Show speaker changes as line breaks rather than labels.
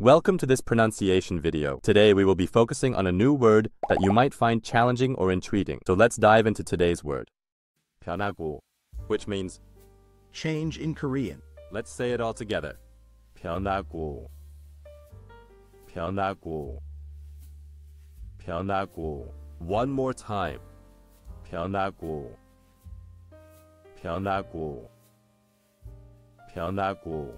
Welcome to this pronunciation video. Today we will be focusing on a new word that you might find challenging or intriguing. So let's dive into today's word. 변하고, which means
Change in Korean.
let's say it all together. 변하고 변하고 변하고 One more time. 변하고 변하고 변하고